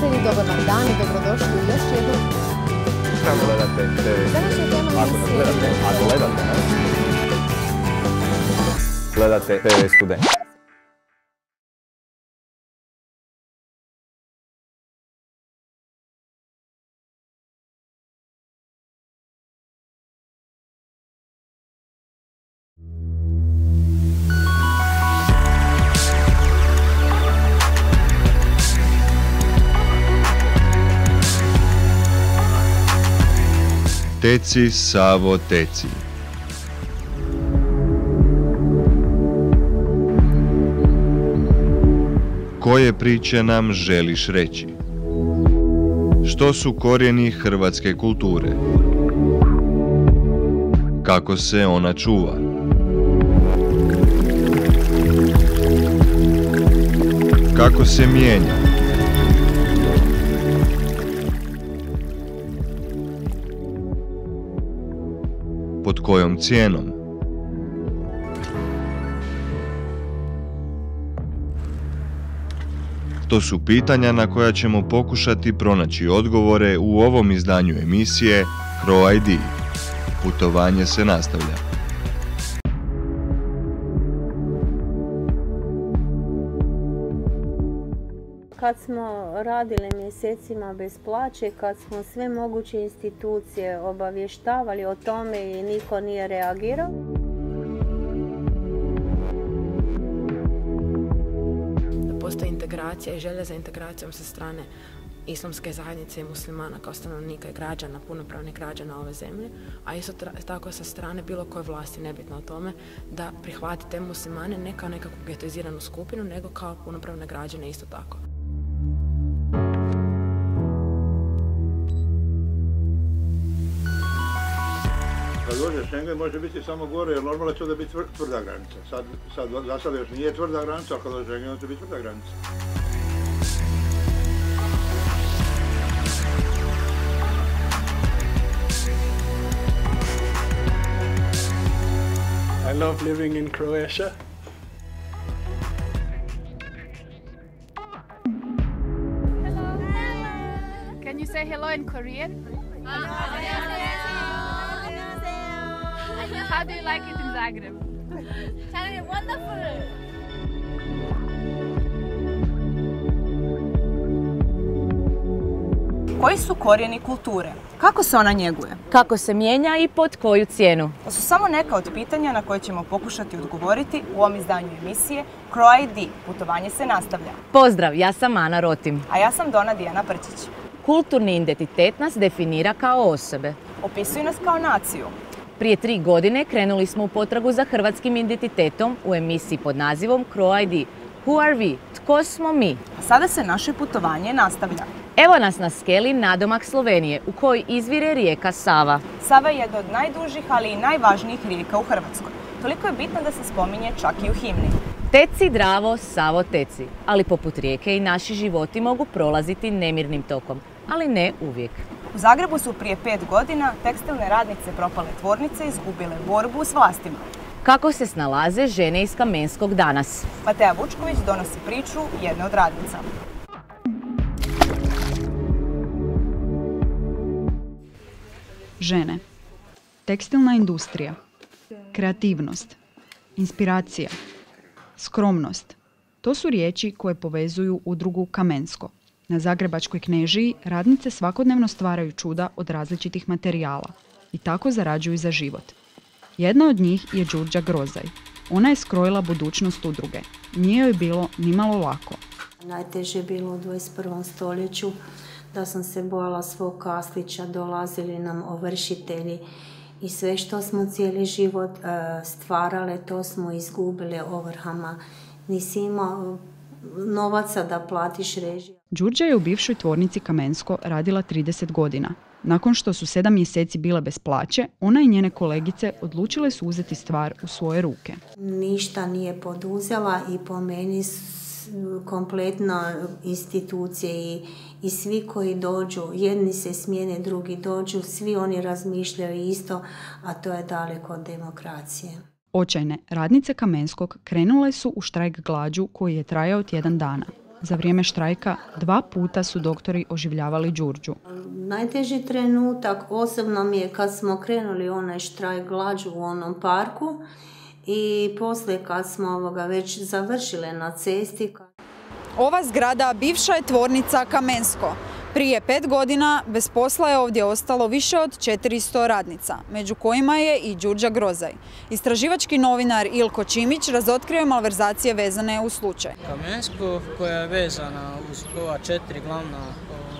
Gledatelji, dobar vam dan i dobrodošli u još jednu... Kako gledate TV? Današnja tema emisije- gledate, ako gledate? Gledate TV student. Teci, Savo, teci. Koje priče nam želiš reći? Što su korijeni hrvatske kulture? Kako se ona čuva? Kako se mijenja? Kojom cijenom? To su pitanja na koja ćemo pokušati pronaći odgovore u ovom izdanju emisije Cro ID. Putovanje se nastavlja. Kad smo radili mjesecima bez plaće, kad smo sve moguće institucije obavještavali o tome i niko nije reagirao, postoji integracija i želja za integracijom sa strane islamske zajednice i muslimana kao stanovnika i građana, punopravnih građana ove zemlje, a isto tako sa strane bilo koje vlasti, nebitno o tome, da prihvati te muslimane ne kao nekakvu getoiziranu skupinu, nego kao punopravne građane isto tako. Schengen može biti samo gore, jer normalno će da biti tvrda granica. Sad, sad, za sada još nije tvrda granica, ali kad dođe Schengen će biti tvrda granica. I love living in Croatia. Can you say hello in Korean? Uh, How do you like it in Zagreb? Koji su korijeni kulture? Kako se ona njeguje? Kako se mijenja i pod koju cijenu? To su samo neka od pitanja na koje ćemo pokušati odgovoriti u ovom izdanju emisije Cro ID. Putovanje se nastavlja. Pozdrav, ja sam Ana Rotim. A ja sam Dona Dijana Prčić. Kulturni identitet nas definira kao osobe. Opisuju nas kao naciju. Prije tri godine krenuli smo u potragu za hrvatskim identitetom u emisiji pod nazivom Cro ID. Who are we? Tko smo mi? A sada se naše putovanje nastavlja. Evo nas na skeli nadomak Slovenije u kojoj izvire rijeka Sava. Sava je jedna od najdužih, ali i najvažnijih rijeka u Hrvatskoj. Toliko je bitno da se spominje čak i u himni. Teci Dravo, Savo teci. Ali poput rijeke i naši životi mogu prolaziti nemirnim tokom, ali ne uvijek. U Zagrebu su prije pet godina tekstilne radnice propale tvornice izgubile borbu s vlastima. Kako se snalaze žene iz Kamenskog danas? Mateja Vučković donosi priču jedne od radnica. Žene. Tekstilna industrija. Kreativnost. Inspiracija. Skromnost. To su riječi koje povezuju udrugu Kamensko. Na Zagrebačkoj knežiji radnice svakodnevno stvaraju čuda od različitih materijala i tako zarađuju za život. Jedna od njih je Đurđa Grozaj. Ona je skrojila budućnost udruge. Nije joj bilo nimalo lako. najteže je bilo u 21. stoljeću da sam se bojala svog kaslića, dolazili nam ovršitelji i sve što smo cijeli život e, stvarale, to smo izgubile ovrhama. Nisi imao novaca da platiš režije. Đurđa je u bivšoj tvornici Kamensko radila 30 godina. Nakon što su sedam mjeseci bile bez plaće, ona i njene kolegice odlučile su uzeti stvar u svoje ruke. Ništa nije poduzela i po meni kompletno institucije i, i svi koji dođu, jedni se smijene, drugi dođu, svi oni razmišljaju isto, a to je daleko od demokracije. Očajne radnice Kamenskog krenule su u štrajk glađu koji je trajao tjedan dana. Za vrijeme štrajka dva puta su doktori oživljavali Đurđu. Najteži trenutak osobno mi je kad smo krenuli onaj štrajk glađu u onom parku i poslije kad smo ovoga već završile na cesti. Ova zgrada bivša je tvornica Kamensko. Prije pet godina bez posla je ovdje ostalo više od 400 radnica, među kojima je i Đurđa Grozaj. Istraživački novinar Ilko Čimić razotkrio je malverzacije vezane u slučaj. Kamensko koja je vezana uz ova četiri glavna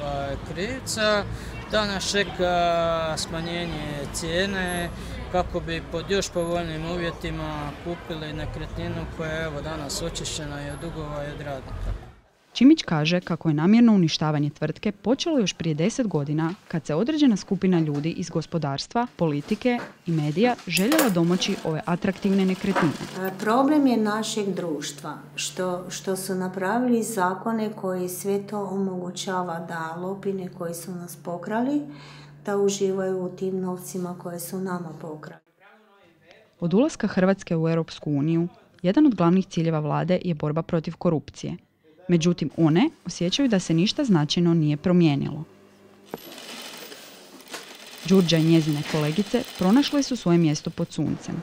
ovaj, krivca, danas čeka smanjenje cijene kako bi pod još povoljnim uvjetima kupili nekretninu koja je danas očišćena i od dugova i od radnika. Čimić kaže kako je namjerno uništavanje tvrtke počelo još prije deset godina kad se određena skupina ljudi iz gospodarstva, politike i medija željela domoći ove atraktivne nekretnine. Problem je našeg društva što, što su napravili zakone koji sve to omogućava da lopine koji su nas pokrali da uživaju u tim novcima koje su nama pokrali. Od ulaska Hrvatske u Europsku uniju, jedan od glavnih ciljeva vlade je borba protiv korupcije – Međutim, one osjećaju da se ništa značajno nije promijenilo. Đurđa i njezine kolegice pronašle su svoje mjesto pod suncem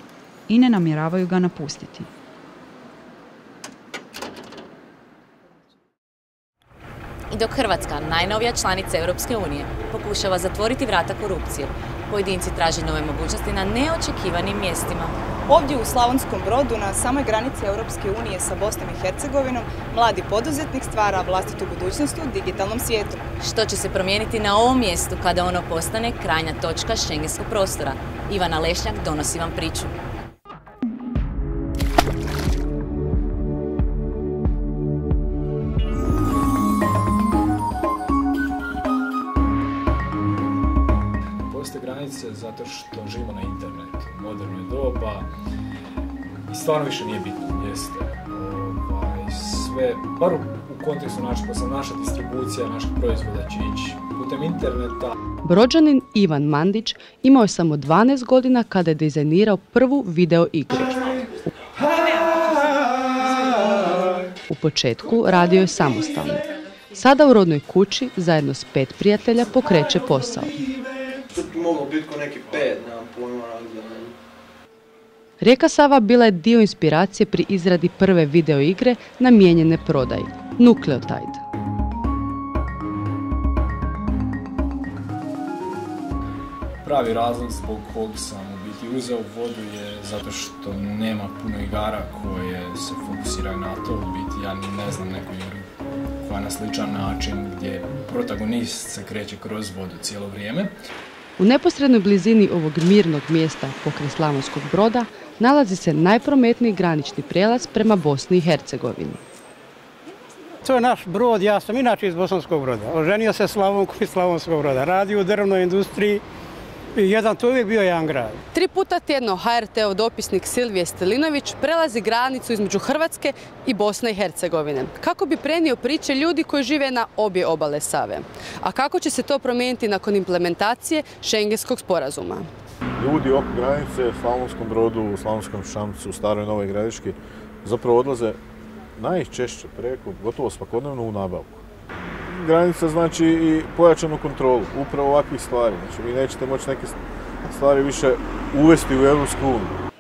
i ne namjeravaju ga napustiti. I dok Hrvatska, najnovija članica Europske unije, pokušava zatvoriti vrata korupcije, pojedinci traže nove mogućnosti na neočekivanim mjestima. Ovdje u Slavonskom brodu, na samoj granici Europske unije sa Bosnom i Hercegovinom, mladi poduzetnik stvara vlastitu budućnost u digitalnom svijetu. Što će se promijeniti na ovom mjestu kada ono postane krajnja točka šengenskog prostora? Ivana Lešnjak donosi vam priču. Stvarno više nije bitno, jeste. Ovaj, sve, bar u kontekstu našeg posla, naša distribucija naših proizvoda će ići putem interneta. Brođanin Ivan Mandić imao je samo 12 godina kada je dizajnirao prvu video igru. U početku radio je samostalno. Sada u rodnoj kući zajedno s pet prijatelja pokreće posao moglo biti ko neki pet, nemam pojma Rijeka Sava bila je dio inspiracije pri izradi prve video igre namijenjene prodaji, Nucleotide. Pravi razlog zbog kog sam u biti uzeo vodu je zato što nema puno igara koje se fokusiraju na to. U biti ja ne znam neku igru koja na sličan način gdje protagonist se kreće kroz vodu cijelo vrijeme. U neposrednoj blizini ovog mirnog mjesta pokraj Slavonskog broda nalazi se najprometniji granični prijelaz prema Bosni i Hercegovini. To je naš brod, ja sam inače iz Bosanskog broda. Oženio se Slavonku iz Slavonskog broda. Radi u drvnoj industriji, jedan, to uvijek bio jedan grad. Tri puta tjedno HRT-ov dopisnik Silvije Stelinović prelazi granicu između Hrvatske i Bosne i Hercegovine. Kako bi prenio priče ljudi koji žive na obje obale Save. A kako će se to promijeniti nakon implementacije šengenskog sporazuma? Ljudi oko granice, u Slavonskom brodu, u Slavonskom šamcu, u Staroj Novoj Gradiški, zapravo odlaze najčešće preko, gotovo svakodnevno u nabavku granica znači i pojačanu kontrolu upravo ovakvih stvari. Znači vi nećete moći neke stvari više uvesti u Europsku uniju.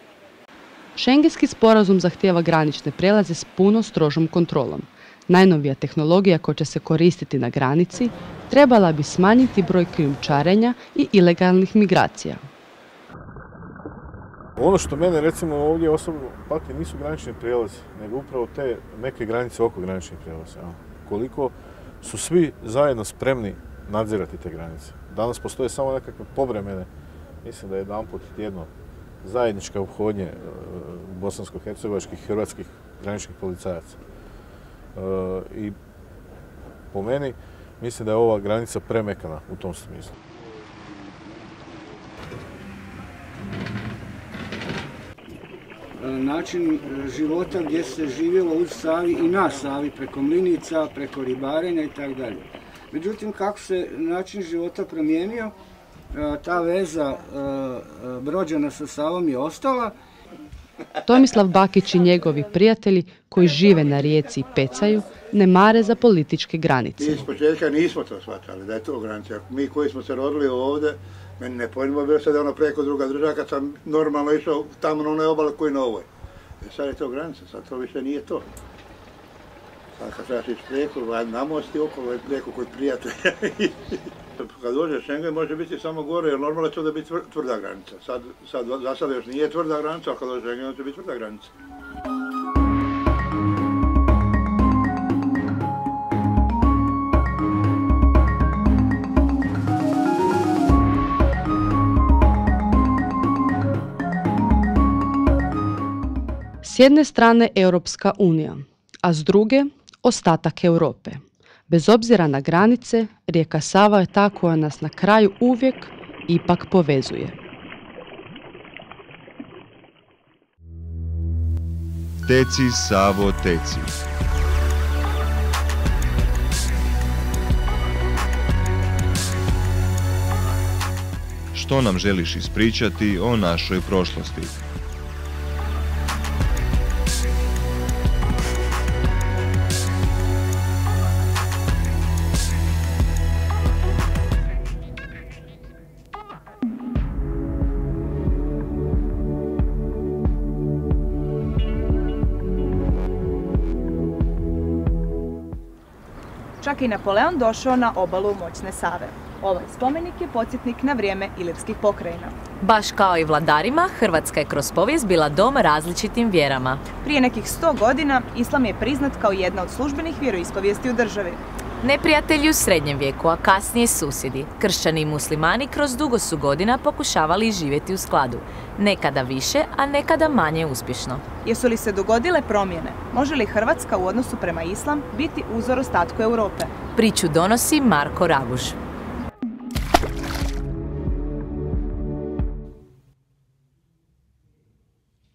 Šengenski sporazum zahtijeva granične prelaze s puno strožom kontrolom. Najnovija tehnologija koja će se koristiti na granici trebala bi smanjiti broj krijumčarenja i ilegalnih migracija. Ono što mene recimo ovdje osobno pati nisu granični prijelazi, nego upravo te neke granice oko graničnih prijelaza. Koliko su svi zajedno spremni nadzirati te granice. Danas postoje samo nekakve povremene, mislim da je jedan put tjedno zajednička obhodnje e, bosansko-hercegovačkih i hrvatskih graničnih policajaca. E, I po meni mislim da je ova granica premekana u tom smislu. Način e, života gdje se živjelo uz Savi i na Savi, preko mlinica, preko ribarenja i tako dalje. Međutim, kako se način života promijenio, e, ta veza brođana sa Savom je ostala Tomislav Bakić i njegovi prijatelji koji žive na rijeci i pecaju ne mare za političke granice. Mi iz početka nismo to shvatali, da je to granica. Mi koji smo se rodili ovdje, meni ne pojmo bilo sad ono preko druga država kad sam normalno išao tamo na onoj obale koji na ovoj. E sad je to granica, sad to više nije to. Sad kad trebaš ići preko, na most i okolo je preko kod prijatelja. kad dođe Schengen može biti samo gore, jer normalno će da biti tvrda granica. Sad, sad, za sad još nije tvrda granica, a kad dođe Schengen će biti tvrda granica. S jedne strane Europska unija, a s druge ostatak Europe. Bez obzira na granice, rijeka Sava je ta koja nas na kraju uvijek ipak povezuje. Teci, Savo, teci. Što nam želiš ispričati o našoj prošlosti? I Napoleon došao na obalu moćne Save. Ovaj spomenik je podsjetnik na vrijeme ilirskih pokrajina. Baš kao i vladarima, Hrvatska je kroz povijest bila dom različitim vjerama. Prije nekih sto godina islam je priznat kao jedna od službenih vjeroispovijesti u državi. Neprijatelji u srednjem vijeku, a kasnije susjedi, kršćani i muslimani kroz dugo su godina pokušavali živjeti u skladu. Nekada više, a nekada manje uspješno. Jesu li se dogodile promjene? Može li Hrvatska u odnosu prema islam biti uzor ostatku Europe? Priču donosi Marko Raguž.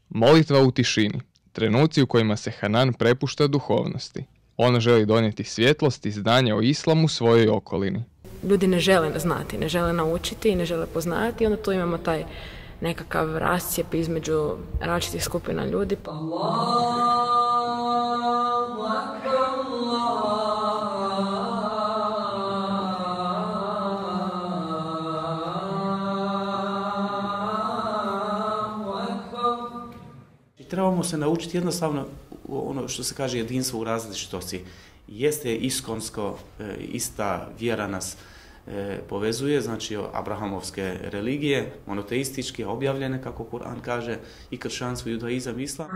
Molitva u tišini. Trenuci u kojima se Hanan prepušta duhovnosti. On želi donijeti svjetlost i znanje o islamu svojoj okolini. Ljudi ne žele znati, ne žele naučiti i ne žele poznati onda tu imamo taj nekakav rascijep između različitih skupina ljudi. Trebamo se naučiti jednostavno ono što se kaže jedinstvo u različitosti. Jeste iskonsko, e, ista vjera nas e, povezuje, znači abrahamovske religije, monoteističke, objavljene, kako Kur'an kaže, i kršćanstvo, judaizam, islam.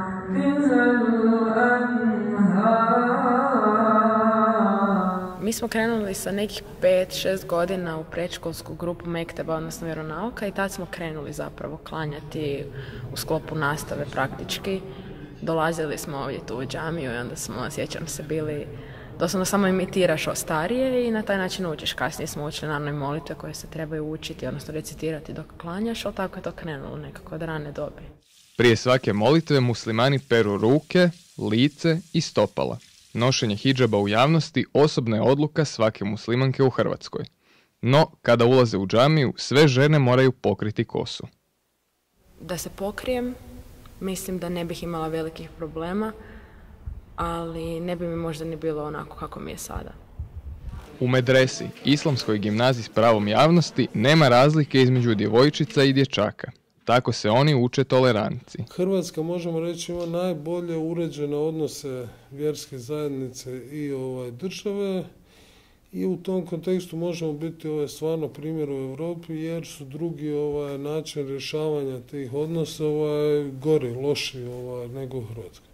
Mi smo krenuli sa nekih 5-6 godina u predškolsku grupu Mekteba, odnosno vjeronauka i tad smo krenuli zapravo klanjati u sklopu nastave praktički. Dolazili smo ovdje tu u džamiju i onda smo, sjećam se, bili doslovno samo imitiraš o starije i na taj način učiš. Kasnije smo učili naravno i molitve koje se trebaju učiti, odnosno recitirati dok klanjaš, ali tako je to krenulo nekako od rane dobi. Prije svake molitve muslimani peru ruke, lice i stopala. Nošenje hidžaba u javnosti osobna je odluka svake muslimanke u Hrvatskoj. No, kada ulaze u džamiju, sve žene moraju pokriti kosu. Da se pokrijem, mislim da ne bih imala velikih problema, ali ne bi mi možda ni bilo onako kako mi je sada. U medresi, islamskoj gimnaziji s pravom javnosti, nema razlike između djevojčica i dječaka. Tako se oni uče toleranciji. Hrvatska, možemo reći, ima najbolje uređene odnose vjerske zajednice i ovaj, države i u tom kontekstu možemo biti ovaj, stvarno primjer u Europi jer su drugi ovaj, način rješavanja tih odnosa ovaj, gori, loši ovaj, nego u Hrvatskoj.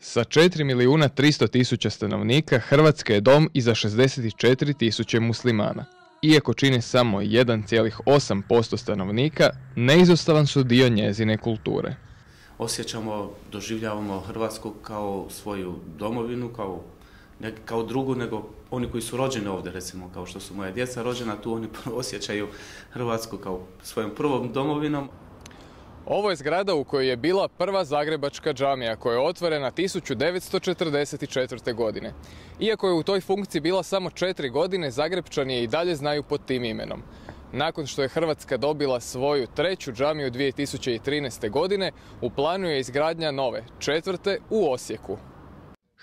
Sa 4 milijuna 300 tisuća stanovnika Hrvatska je dom i za 64 tisuće muslimana. Iako čini samo 1,8% stanovnika, neizostavan su dio njezine kulture. Osjećamo, doživljavamo Hrvatsku kao svoju domovinu, kao, ne kao drugu, nego oni koji su rođeni ovdje, recimo, kao što su moja djeca rođena tu, oni osjećaju Hrvatsku kao svojom prvom domovinom. Ovo je zgrada u kojoj je bila prva zagrebačka džamija koja je otvorena 1944. godine. Iako je u toj funkciji bila samo četiri godine, Zagrebčani je i dalje znaju pod tim imenom. Nakon što je Hrvatska dobila svoju treću džamiju 2013. godine, u planu je izgradnja nove, četvrte, u Osijeku.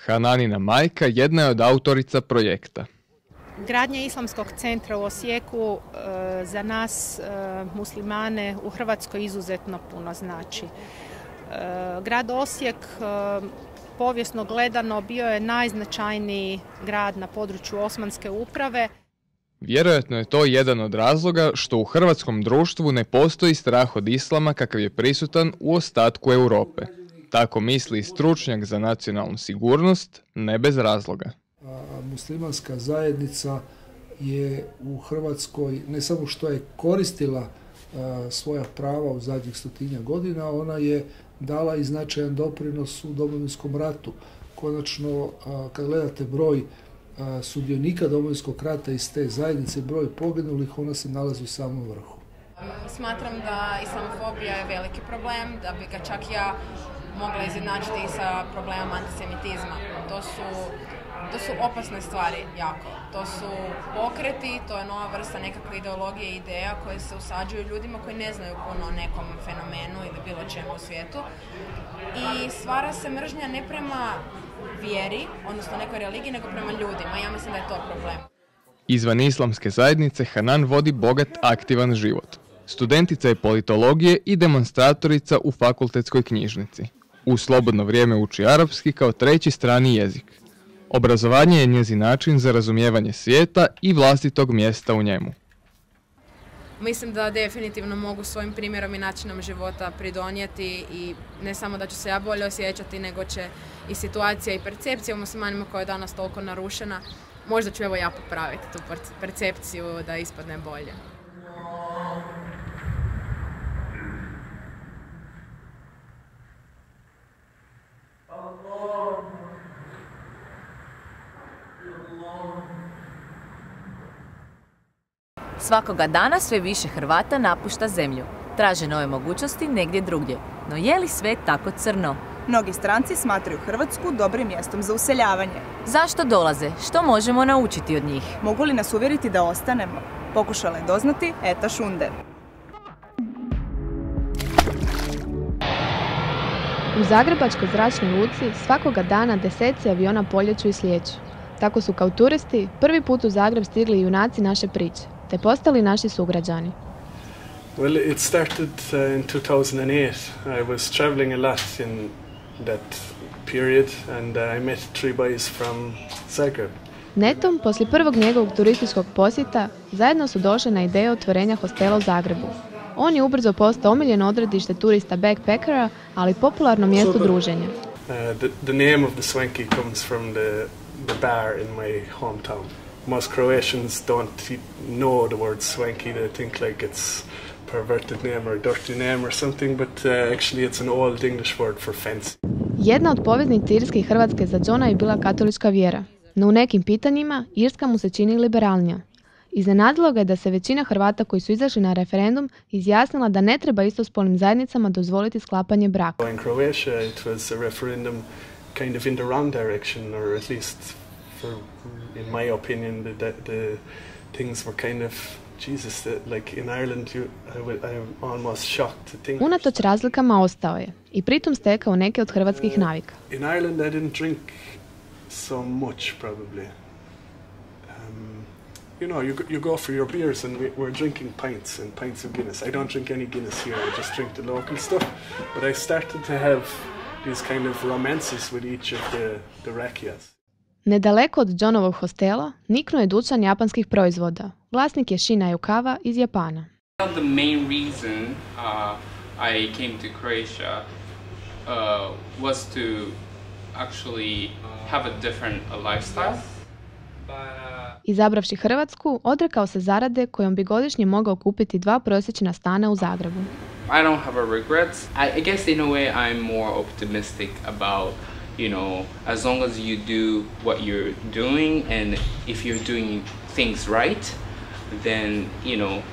Hananina majka jedna je od autorica projekta. Gradnja islamskog centra u Osijeku e, za nas e, muslimane u Hrvatskoj izuzetno puno znači. E, grad Osijek povijesno gledano bio je najznačajniji grad na području Osmanske uprave. Vjerojatno je to jedan od razloga što u hrvatskom društvu ne postoji strah od islama kakav je prisutan u ostatku Europe. Tako misli stručnjak za nacionalnu sigurnost, ne bez razloga. Muslimanska zajednica je u Hrvatskoj ne samo što je koristila svoja prava u zadnjih stotinja godina, ona je dala i značajan doprinos u domovinskom ratu. Konačno, kad gledate broj sudionika domovinskog rata iz te zajednice, broj poginulih, ona se nalazi u samom vrhu. Smatram da islamofobija je veliki problem, da bi ga čak ja mogla izjednačiti sa problemom antisemitizma. To su to su opasne stvari jako. To su pokreti, to je nova vrsta nekakve ideologije i ideja koje se usađuju ljudima koji ne znaju puno o nekom fenomenu ili bilo čemu u svijetu. I stvara se mržnja ne prema vjeri, odnosno nekoj religiji, nego prema ljudima. Ja mislim da je to problem. Izvan islamske zajednice Hanan vodi bogat, aktivan život. Studentica je politologije i demonstratorica u fakultetskoj knjižnici. U slobodno vrijeme uči arapski kao treći strani jezik. Obrazovanje je njezin način za razumijevanje svijeta i vlastitog mjesta u njemu. Mislim da definitivno mogu svojim primjerom i načinom života pridonijeti i ne samo da ću se ja bolje osjećati, nego će i situacija i percepcija u muslimanima koja je danas toliko narušena, možda ću evo ja popraviti tu percepciju da ispadne bolje. Svakoga dana sve više Hrvata napušta zemlju. Traže nove mogućnosti negdje drugdje. No je li sve tako crno? Mnogi stranci smatraju Hrvatsku dobrim mjestom za useljavanje. Zašto dolaze? Što možemo naučiti od njih? Mogu li nas uvjeriti da ostanemo? Pokušala je doznati Eta Šunder. U Zagrebačkoj zračnoj luci svakoga dana deseci aviona poljeću i slijeću. Tako su kao turisti prvi put u Zagreb stigli junaci naše priče te postali naši sugrađani. Well, it started uh, in 2008. I was traveling a lot in that period and I met three boys from Zagreb. Netom, poslije prvog njegovog turističkog posjeta, zajedno su došli na ideju otvorenja hostela u Zagrebu. On je ubrzo postao omiljeno odredište turista backpackera, ali popularno mjesto druženja. Uh, the, the name of the swanky comes from the, the bar in my hometown most Croatians don't know the word swanky. They think like it's perverted name or dirty name or something, but uh, actually it's an old English word for fancy. Jedna od poveznica Irske i Hrvatske za Johna je bila katolička vjera, no u nekim pitanjima Irska mu se čini liberalnija. Iznenadilo ga je da se većina Hrvata koji su izašli na referendum izjasnila da ne treba istospolnim zajednicama dozvoliti sklapanje braka. In Croatia it was a referendum kind of in the wrong direction or at least for in my opinion, the, the, the things were kind of Jesus, that, like in Ireland, you, I would, I'm almost shocked to think. Unatoč razlikama ostao je i pritom stekao neke od hrvatskih navika. In Ireland I didn't drink so much probably. Um, you know, you, you go for your beers and we, we're drinking pints and pints of Guinness. I don't drink any Guinness here, I just drink the local stuff. But I started to have these kind of romances with each of the, the rakias. Nedaleko od Johnovog hostela niknuo je dućan japanskih proizvoda. Vlasnik je Shina Yukava iz Japana. The main reason uh, I came to Croatia uh, was to actually have a different lifestyle. Izabravši Hrvatsku, odrekao se zarade kojom bi godišnje mogao kupiti dva prosječna stana u Zagrebu. I don't have a regrets. I, I guess in a way I'm more optimistic about you know, as long as you do what you're doing and if you're doing things right, then, you know,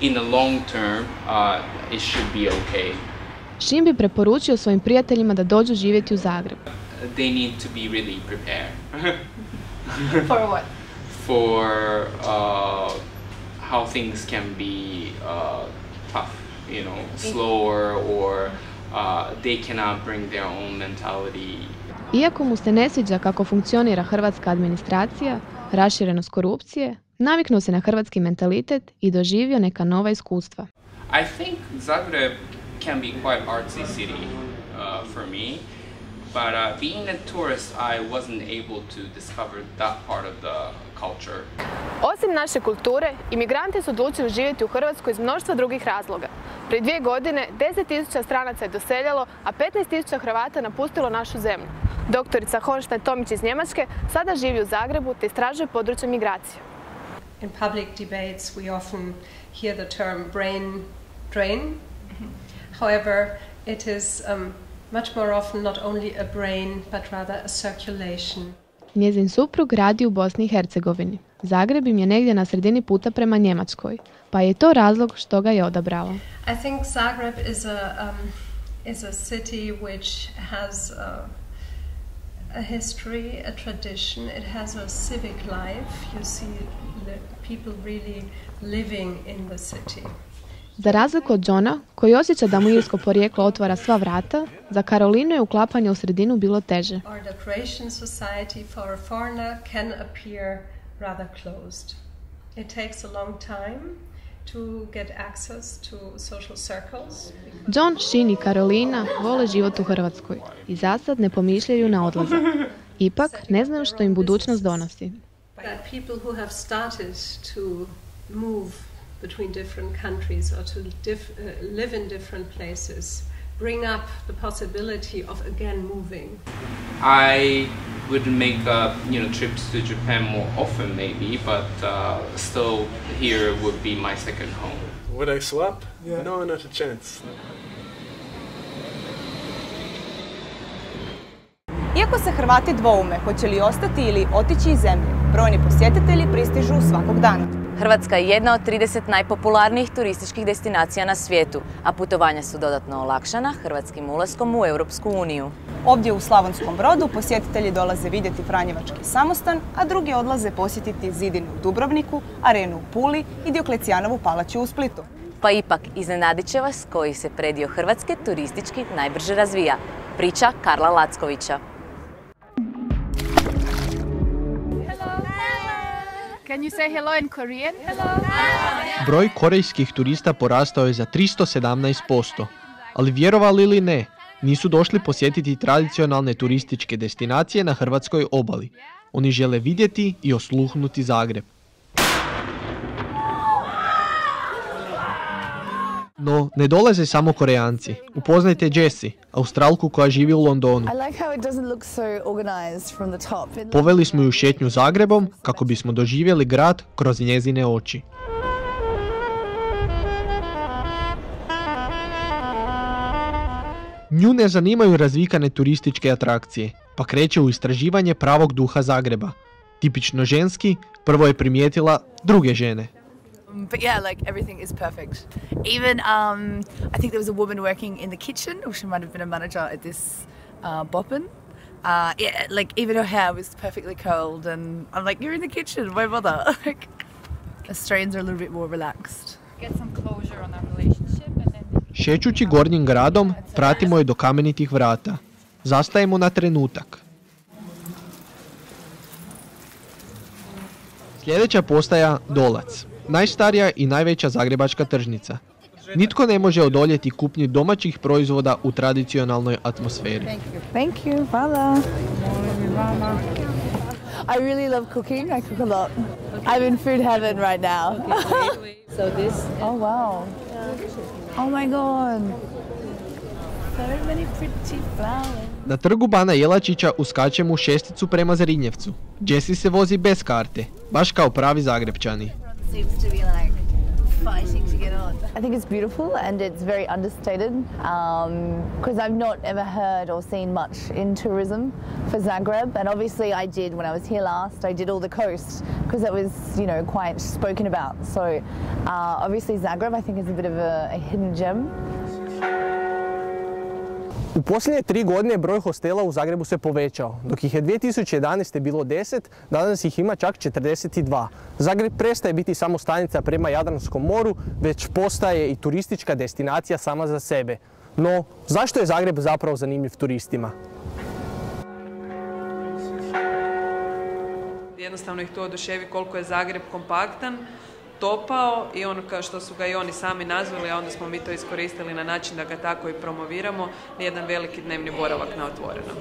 in the long term, uh, it should be okay. Šim bi preporučio svojim prijateljima da dođu živjeti u Zagreb? They need to be really prepared. For what? For uh, how things can be uh, tough, you know, slower or uh, they cannot bring their own mentality. Iako mu se ne sviđa kako funkcionira hrvatska administracija, raširenost korupcije, naviknuo se na hrvatski mentalitet i doživio neka nova iskustva. I think Zagreb can be quite artsy city uh, for me, but uh, being a tourist, I wasn't able to discover that part of the culture. Osim naše kulture, imigranti su odlučili živjeti u Hrvatskoj iz mnoštva drugih razloga. Prije dvije godine 10.000 stranaca je doseljalo, a 15.000 Hrvata napustilo našu zemlju. Doktorica Hornstein Tomić iz Njemačke sada živi u Zagrebu te istražuje područje migracije. In public debates we often hear the term brain drain. However, it is um, much more often not only a brain but rather a circulation. Njezin suprug radi u Bosni i Hercegovini. Zagreb im je negdje na sredini puta prema Njemačkoj, pa je to razlog što ga je odabrao. I think Zagreb is a um, is a city which has a, a history, a tradition. It has a civic life. You see li- people really living in the city. Za razliku od Johna, koji osjeća da mu irsko porijeklo otvara sva vrata, za Karolinu je uklapanje u sredinu bilo teže. Or the Croatian society for a foreigner can appear rather closed. It takes a long time to get access to social circles. John, Shin i Karolina vole život u Hrvatskoj i za sad ne pomišljaju na odlazak. Ipak ne znaju što im budućnost donosi. That people who have started to move between different countries or to uh, live in different places bring up the possibility of again moving. I would make uh, you know trips to Japan more often maybe, but uh, still here would be my second home. Would I swap? No, not a chance. Iako se Hrvati dvoume hoće li ostati ili otići iz zemlje, brojni posjetitelji pristižu svakog dana. Hrvatska je jedna od 30 najpopularnijih turističkih destinacija na svijetu, a putovanja su dodatno olakšana hrvatskim ulaskom u Europsku uniju. Ovdje u Slavonskom brodu posjetitelji dolaze vidjeti Franjevački samostan, a drugi odlaze posjetiti Zidinu u Dubrovniku, arenu u Puli i Dioklecijanovu palaču u Splitu. Pa ipak iznenadit će vas koji se predio Hrvatske turistički najbrže razvija. Priča Karla Lackovića. Can you say hello in Korean? Hello. Broj korejskih turista porastao je za 317%, ali vjerovali ili ne, nisu došli posjetiti tradicionalne turističke destinacije na hrvatskoj obali. Oni žele vidjeti i osluhnuti Zagreb. No, ne dolaze samo Korejanci. Upoznajte Jessie, Australku koja živi u Londonu. Poveli smo ju šetnju Zagrebom kako bismo doživjeli grad kroz njezine oči. Nju ne zanimaju razvikane turističke atrakcije, pa kreće u istraživanje pravog duha Zagreba. Tipično ženski, prvo je primijetila druge žene. Um, But yeah, like everything is perfect. Even um, I think there was a woman working in the kitchen, or she might have been a manager at this uh, boppin. Uh, yeah, like even her hair was perfectly curled, and I'm like, you're in the kitchen, why bother? like, Australians are a little bit more relaxed. Get some closure on our relationship and then Šećući gornjim gradom, pratimo je do kamenitih vrata. Zastajemo na trenutak. Sljedeća postaja Dolac, najstarija i najveća zagrebačka tržnica. Nitko ne može odoljeti kupnji domaćih proizvoda u tradicionalnoj atmosferi. Thank you. Hvala. I really love cooking. I cook a lot. I'm in food heaven right now. so this. Oh wow. Oh my god. Na trgu Bana Jelačića uskačemo u šesticu prema Zrinjevcu. Jesse se vozi bez karte, baš kao pravi Zagrebčani. Seems to be like fighting to get on. I think it's beautiful and it's very understated because I've not ever heard or seen much in tourism for Zagreb. And obviously, I did when I was here last. I did all the coast because it was, you know, quite spoken about. So uh, obviously, Zagreb I think is a bit of a, a hidden gem. U posljednje tri godine broj hostela u Zagrebu se povećao. Dok ih je 2011. bilo 10, danas ih ima čak 42. Zagreb prestaje biti samo stanica prema Jadranskom moru, već postaje i turistička destinacija sama za sebe. No, zašto je Zagreb zapravo zanimljiv turistima? Jednostavno ih to oduševi koliko je Zagreb kompaktan, topao i ono kao što su ga i oni sami nazvali, a onda smo mi to iskoristili na način da ga tako i promoviramo, jedan veliki dnevni boravak na otvorenom.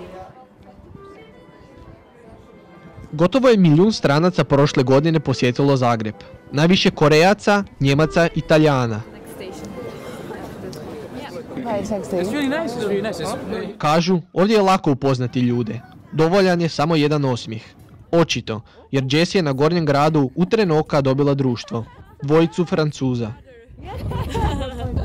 Gotovo je milijun stranaca prošle godine posjetilo Zagreb. Najviše Korejaca, Njemaca Italijana. Kažu, ovdje je lako upoznati ljude. Dovoljan je samo jedan osmijeh. Očito, jer Jess je na Gornjem gradu u tren oka dobila društvo. Dvojicu Francuza.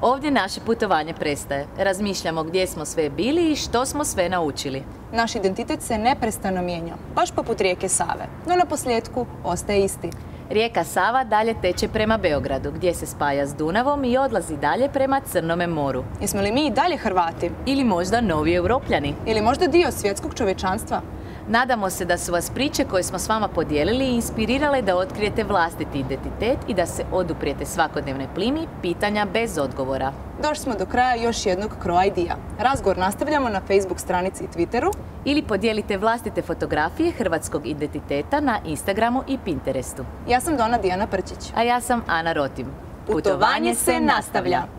Ovdje naše putovanje prestaje. Razmišljamo gdje smo sve bili i što smo sve naučili. Naš identitet se neprestano mijenja, baš poput rijeke Save, no na posljedku ostaje isti. Rijeka Sava dalje teče prema Beogradu, gdje se spaja s Dunavom i odlazi dalje prema Crnome moru. Jesmo li mi i dalje Hrvati? Ili možda novi europljani? Ili možda dio svjetskog čovječanstva? Nadamo se da su vas priče koje smo s vama podijelili inspirirale da otkrijete vlastiti identitet i da se oduprijete svakodnevne plimi pitanja bez odgovora. Došli smo do kraja još jednog Crow ID-a. Razgovor nastavljamo na Facebook stranici i Twitteru. Ili podijelite vlastite fotografije hrvatskog identiteta na Instagramu i Pinterestu. Ja sam Dona Dijana Prčić. A ja sam Ana Rotim. Putovanje se nastavlja.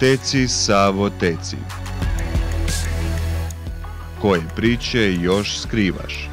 Teci Savo Teci. Koje priče još skrivaš?